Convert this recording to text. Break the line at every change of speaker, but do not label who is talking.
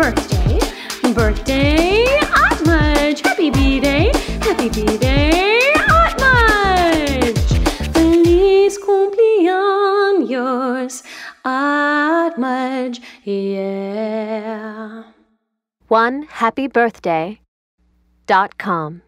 birthday, birthday, Atmaj. Happy B-Day, happy B-Day, Atmaj. Feliz cumpleaños, Atmaj, yeah. One happy birthday dot com.